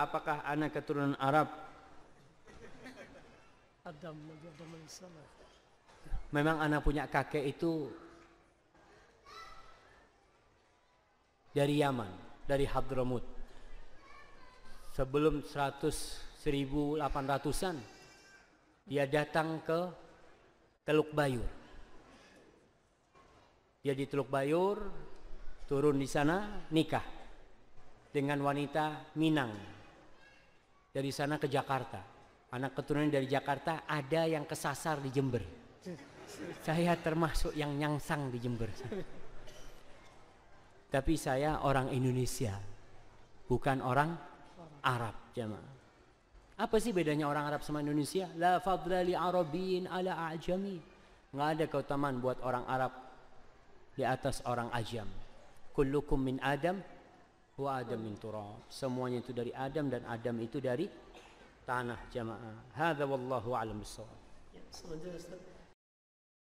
apakah anak keturunan Arab? Memang anak punya kakek itu dari Yaman, dari Hadramut. Sebelum 100 1800-an dia datang ke Teluk Bayur. Dia di Teluk Bayur turun di sana nikah dengan wanita Minang. Dari sana ke Jakarta. Anak keturunan dari Jakarta ada yang kesasar di Jember. Saya termasuk yang nyangsang di Jember. Tapi saya orang Indonesia, bukan orang Arab jemaah. Apa sih bedanya orang Arab sama Indonesia? La fadla Arabin ala ajami. Nggak ada keutamaan buat orang Arab di atas orang ajam. Kullukum min Adam wa Adam min turab. Semuanya itu dari Adam dan Adam itu dari tanah jamaah. Hadza wallahu a'lam bissawab. Ya, selanjutnya Ustaz.